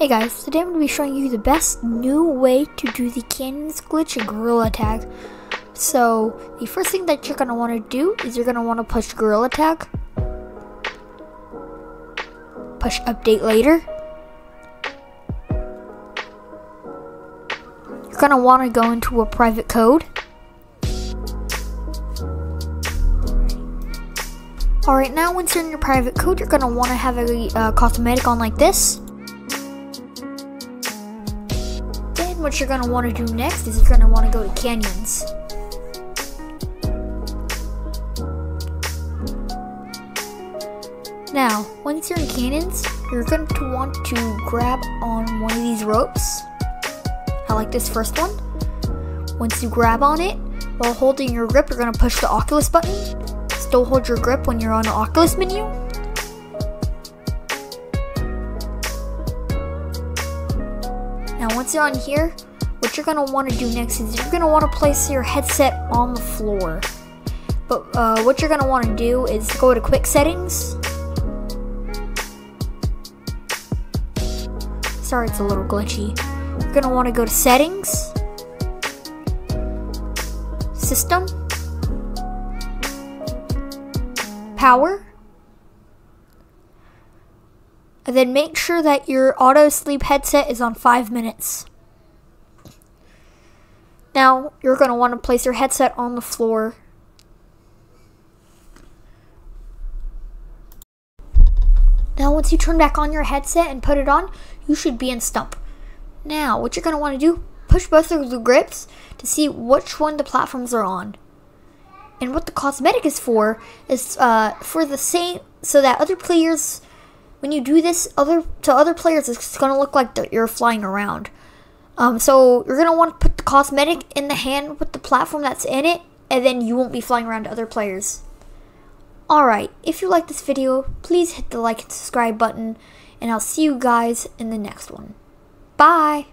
Hey guys, today I'm going to be showing you the best new way to do the canyons glitch Gorilla Tag. So, the first thing that you're going to want to do is you're going to want to push Gorilla Tag. Push update later. You're going to want to go into a private code. Alright, now once you're in your private code, you're going to want to have a uh, cosmetic on like this. What you're going to want to do next is you're going to want to go to canyons. Now, once you're in canyons, you're going to want to grab on one of these ropes. I like this first one. Once you grab on it, while holding your grip, you're going to push the Oculus button. Still hold your grip when you're on the Oculus menu. Now once you're on here, what you're gonna wanna do next is you're gonna wanna place your headset on the floor. But uh, what you're gonna wanna do is go to quick settings. Sorry, it's a little glitchy. You're gonna wanna go to settings, system, power, and then make sure that your auto sleep headset is on 5 minutes. Now, you're going to want to place your headset on the floor. Now, once you turn back on your headset and put it on, you should be in Stump. Now, what you're going to want to do, push both of the grips to see which one the platforms are on. And what the cosmetic is for is uh, for the same, so that other players when you do this other to other players, it's to look like you're flying around. Um, so you're to want to put the cosmetic in the hand with the platform that's in it, and then you won't be flying around to other players. Alright, if you like this video, please hit the like and subscribe button, and I'll see you guys in the next one. Bye!